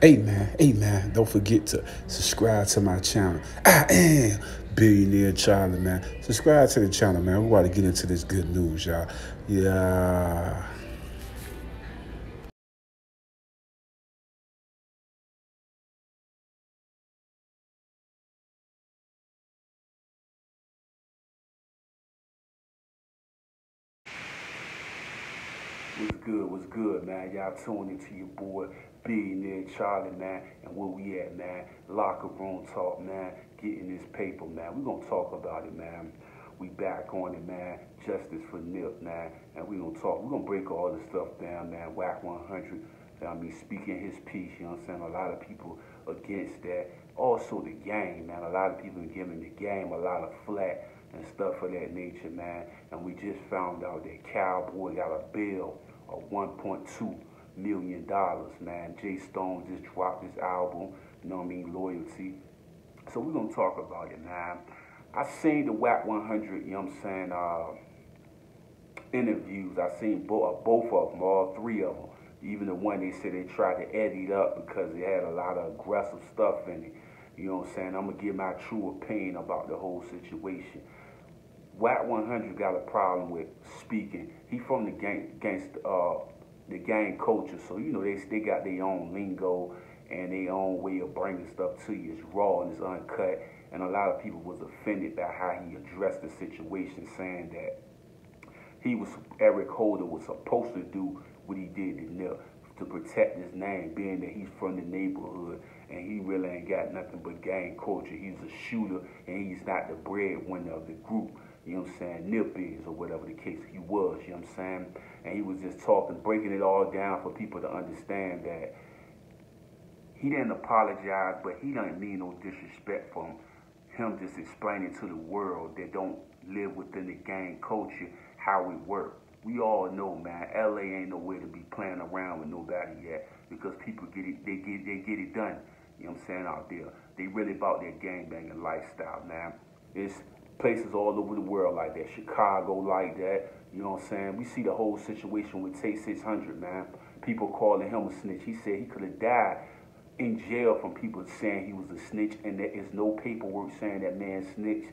Hey Amen. don't forget to subscribe to my channel. I am Billionaire Charlie, man. Subscribe to the channel, man. We about to get into this good news, y'all. Yeah. What's good? What's good, man? Y'all tuning into your boy Billionaire Charlie, man. And where we at, man? Locker room talk, man. Getting this paper, man. we gonna talk about it, man. We back on it, man. Justice for Nip, man. And we gonna talk. we gonna break all this stuff down, man. Wack 100. I mean, speaking his piece, you know what I'm saying? A lot of people against that. Also, the game, man. A lot of people giving the game a lot of flack and stuff of that nature, man. And we just found out that Cowboy got a bill of $1.2 million, dollars, man. J. Stone just dropped his album, you know what I mean, Loyalty. So we're to talk about it, man. I seen the Wack 100, you know what I'm saying, uh, interviews. I seen both, uh, both of them, all three of them. Even the one they said they tried to edit up because it had a lot of aggressive stuff in it. You know what I'm saying? I'm to give my true opinion about the whole situation. Wack 100 got a problem with speaking. He from the gang, gangsta, uh, the gang culture, so you know they they got their own lingo and their own way of bringing stuff to you. It's raw and it's uncut, and a lot of people was offended by how he addressed the situation, saying that he was Eric Holder was supposed to do what he did to Nip to protect his name, being that he's from the neighborhood and he really ain't got nothing but gang culture. He's a shooter and he's not the breadwinner of the group you know what I'm saying, nip is or whatever the case he was, you know what I'm saying? And he was just talking, breaking it all down for people to understand that he didn't apologize, but he don't mean no disrespect from him just explaining to the world that don't live within the gang culture how it works. We all know, man, LA ain't nowhere to be playing around with nobody yet because people get it, they get, they get it done. You know what I'm saying out there. They really about their gang banging lifestyle, man. It's places all over the world like that. Chicago like that. You know what I'm saying? We see the whole situation with Tay 600, man. People calling him a snitch. He said he could have died in jail from people saying he was a snitch and there is no paperwork saying that man snitched.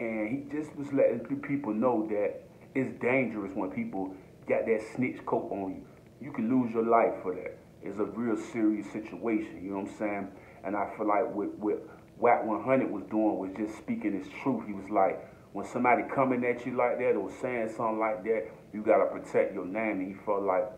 And he just was letting people know that it's dangerous when people got that snitch coat on you. You can lose your life for that. It's a real serious situation, you know what I'm saying? And I feel like with, with Wack 100 was doing was just speaking his truth. He was like, when somebody coming at you like that or saying something like that, you gotta protect your name. And he felt like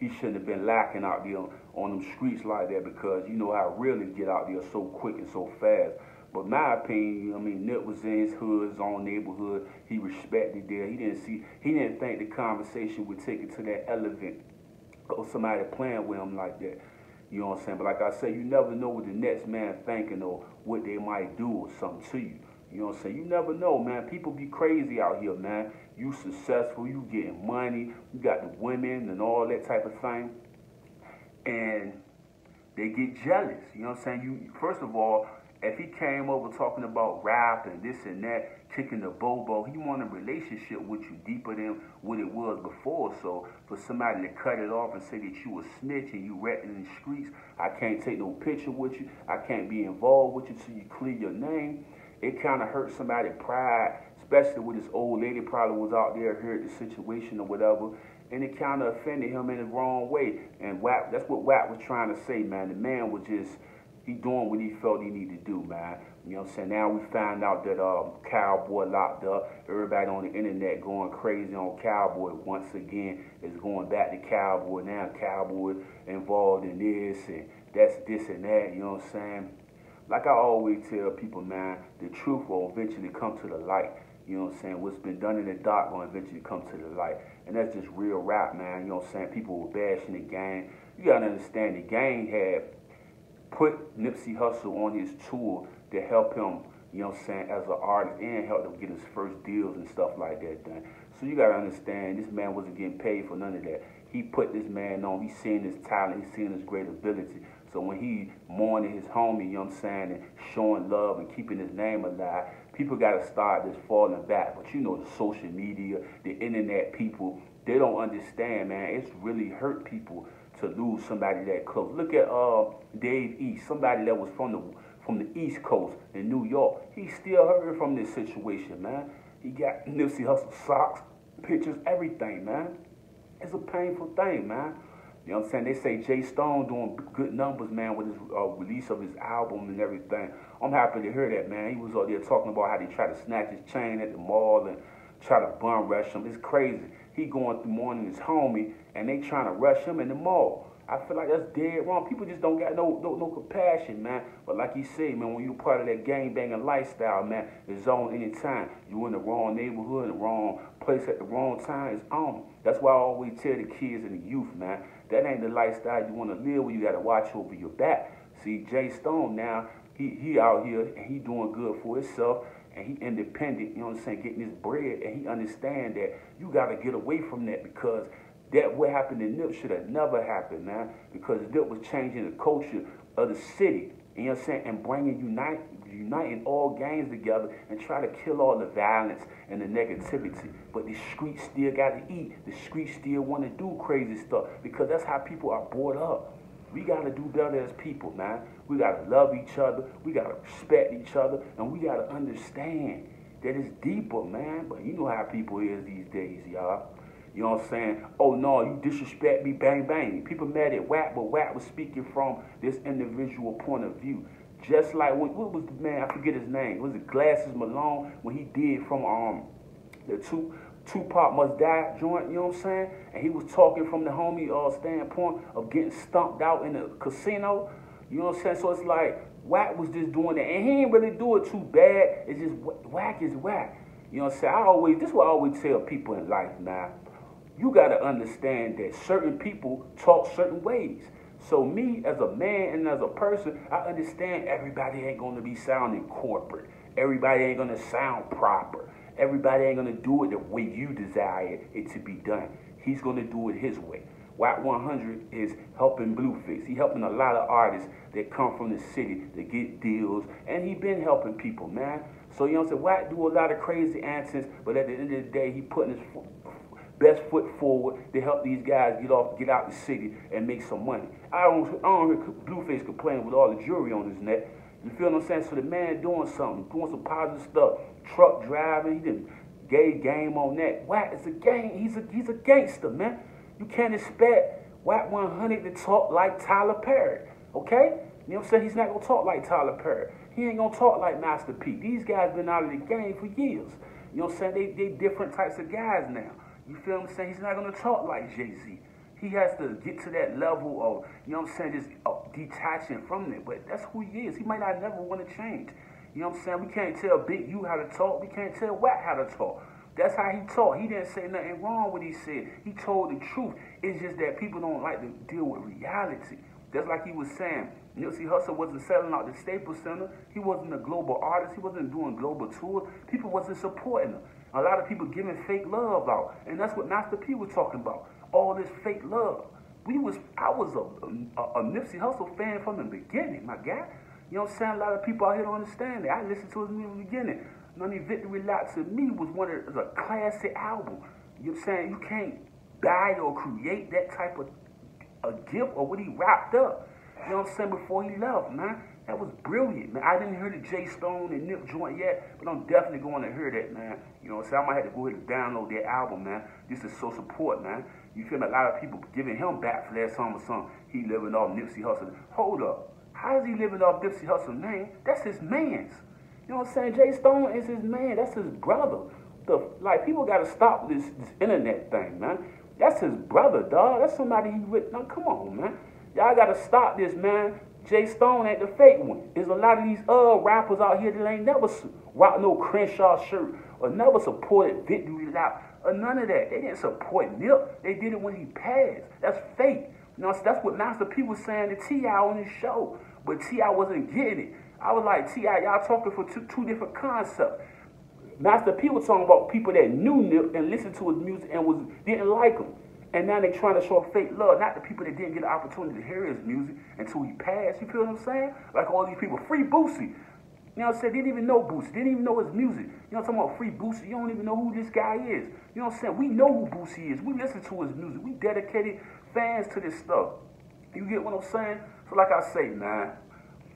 he shouldn't have been lacking out there on them streets like that because you know how really get out there so quick and so fast. But my opinion, I mean, Nip was in his hood, his own neighborhood. He respected there. He didn't see, he didn't think the conversation would take it to that elephant or somebody playing with him like that. You know what I'm saying? But like I said, you never know what the next man thinking or what they might do or something to you. You know what I'm saying? You never know, man. People be crazy out here, man. You successful, you getting money, you got the women and all that type of thing. And they get jealous. You know what I'm saying? You first of all, if he came over talking about rap and this and that, kicking the bobo, he want a relationship with you deeper than what it was before. So for somebody to cut it off and say that you a snitch and you ratting in the streets, I can't take no picture with you, I can't be involved with you till you clear your name. It kind of hurt somebody's pride, especially with this old lady probably was out there, heard the situation or whatever, and it kind of offended him in the wrong way. And Wack, that's what Wack was trying to say, man. The man was just he doing what he felt he needed to do, man. You know what I'm saying? Now we find out that um, Cowboy locked up. Everybody on the internet going crazy on Cowboy once again is going back to Cowboy now. Cowboy involved in this and that's this and that. You know what I'm saying? Like I always tell people, man, the truth will eventually come to the light. You know what I'm saying? What's been done in the dark will eventually come to the light. And that's just real rap, man. You know what I'm saying? People were bashing the gang. You gotta understand the gang had put Nipsey Hussle on his tour to help him, you know what I'm saying, as an artist and help him get his first deals and stuff like that done. So you gotta understand this man wasn't getting paid for none of that. He put this man on, he's seeing his talent, he's seeing his great ability. So when he mourning his homie, you know what I'm saying, and showing love and keeping his name alive, people gotta start just falling back. But you know the social media, the internet people, they don't understand, man. It's really hurt people to lose somebody that close. Look at uh, Dave East, somebody that was from the from the East Coast in New York. He still hurting from this situation, man. He got Nipsey Hussle socks, pictures, everything, man. It's a painful thing, man. You know what I'm saying? They say J. Stone doing good numbers, man, with his uh, release of his album and everything. I'm happy to hear that, man. He was out there talking about how they tried to snatch his chain at the mall and try to bum rush him. It's crazy. He going through mourning his homie, and they trying to rush him in the mall. I feel like that's dead wrong. People just don't got no no, no compassion, man. But like you said, man, when you part of that gang banging lifestyle, man, it's on any time. You in the wrong neighborhood, the wrong place at the wrong time, it's on. That's why I always tell the kids and the youth, man, that ain't the lifestyle you want to live where you got to watch over your back. See, J. Stone now, he, he out here and he doing good for himself and he independent, you know what I'm saying, getting his bread and he understand that you got to get away from that because that what happened in Nip should have never happened, man, because Nip was changing the culture of the city, you know what I'm saying, and bringing unite, uniting all gangs together and try to kill all the violence and the negativity. But the streets still got to eat. The streets still want to do crazy stuff because that's how people are brought up. We got to do better as people, man. We got to love each other. We got to respect each other. And we got to understand that it's deeper, man. But you know how people is these days, y'all. You know what I'm saying? Oh no, you disrespect me, bang bang. People mad at Wack, but Wack was speaking from this individual point of view. Just like when, what was the man? I forget his name. Was it Glasses Malone when he did from um the two Tupac must die joint? You know what I'm saying? And he was talking from the homie uh, standpoint of getting stumped out in the casino. You know what I'm saying? So it's like Wack was just doing it, and he ain't really do it too bad. It's just Wack is Wack. You know what I'm saying? I always this is what I always tell people in life now you got to understand that certain people talk certain ways. So me as a man and as a person, I understand everybody ain't going to be sounding corporate. Everybody ain't going to sound proper. Everybody ain't going to do it the way you desire it to be done. He's going to do it his way. Wack 100 is helping Blueface. He helping a lot of artists that come from the city to get deals, and he been helping people, man. So you know what I'm saying? Wack do a lot of crazy antics, but at the end of the day, he putting his best foot forward to help these guys get off, get out the city and make some money. I don't, I don't hear Blueface complaining with all the jewelry on his neck. You feel what I'm saying? So the man doing something, doing some positive stuff. Truck driving, he didn't gay game on that. Wack is a gang. He's a he's a gangster, man. You can't expect Wack 100 to talk like Tyler Perry, okay? You know what I'm saying? He's not gonna talk like Tyler Perry. He ain't gonna talk like Master P. These guys been out of the game for years. You know what I'm saying? They they different types of guys now. You feel what I'm saying? He's not to talk like Jay-Z. He has to get to that level of, you know what I'm saying, just uh, detaching from it. But that's who he is. He might not never want to change. You know what I'm saying? We can't tell Big U how to talk. We can't tell Wack how to talk. That's how he talked. He didn't say nothing wrong what he said. He told the truth. It's just that people don't like to deal with reality. Just like he was saying, Nipsey Hussle wasn't selling out the Staples Center. He wasn't a global artist. He wasn't doing global tours. People wasn't supporting him. A lot of people giving fake love out, and that's what Master P was talking about. All this fake love. We was, I was a, a, a Nipsey Hussle fan from the beginning, my guy. You know what I'm saying? A lot of people out here don't understand that. I listened to music from the beginning. None of Victory Lap to me was one of the, classic album. You know what I'm saying? You can't buy or create that type of a gift or what he wrapped up. You know what I'm saying? Before he left, man. That was brilliant, man. I didn't hear the J. Stone and Nip joint yet, but I'm definitely going to hear that, man. You know, so I might have to go ahead and download that album, man. Just to show support, man. You feel? A lot of people giving him back for that song or something. He living off Nipsey Hussle. Hold up. How is he living off Nipsey Hussle, man? That's his man's. You know what I'm saying? J. Stone is his man. That's his brother. The like people got to stop this this internet thing, man. That's his brother, dog. That's somebody he with. Now come on, man. Y'all got to stop this, man. J. Stone ain't the fake one. There's a lot of these uh rappers out here that ain't never rock no Crenshaw shirt or never supported Victory Lap or none of that. They didn't support Nip. They did it when he passed. That's fake. You know, that's what Master P was saying to T.I. on his show. But T.I. wasn't getting it. I was like, T.I., y'all talking for two, two different concepts. Master P was talking about people that knew Nip and listened to his music and was didn't like him. And now they're trying to show fake love, not the people that didn't get the opportunity to hear his music until he passed. You feel what I'm saying? Like all these people, free Boosie. You know what I'm saying? Didn't even know Boosie. Didn't even know his music. You know what I'm talking about? Free Boosie. You don't even know who this guy is. You know what I'm saying? We know who Boosie is. We listen to his music. We dedicated fans to this stuff. You get what I'm saying? So like I say, man,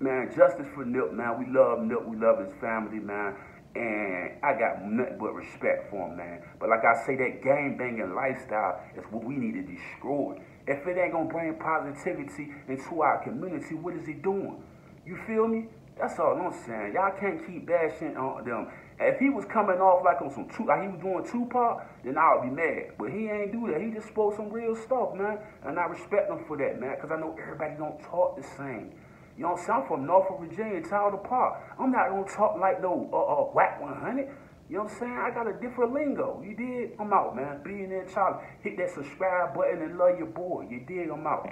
man, justice for Nip, man. We love Nip. We love his family, man. And I got nothing but respect for him, man. But like I say, that gang banging lifestyle is what we need to destroy. If it ain't gonna bring positivity into our community, what is he doing? You feel me? That's all I'm saying. Y'all can't keep bashing on them. If he was coming off like on some two, like he was doing Tupac, then I would be mad. But he ain't do that. He just spoke some real stuff, man. And I respect him for that, man. Because I know everybody don't talk the same. You know what I'm from Norfolk, Virginia, Tyler Park. I'm not gonna talk like no uh, uh, Wack 100. You know what I'm saying? I got a different lingo. You did? I'm out, man. Billionaire Charlie. Hit that subscribe button and love your boy. You did? I'm out.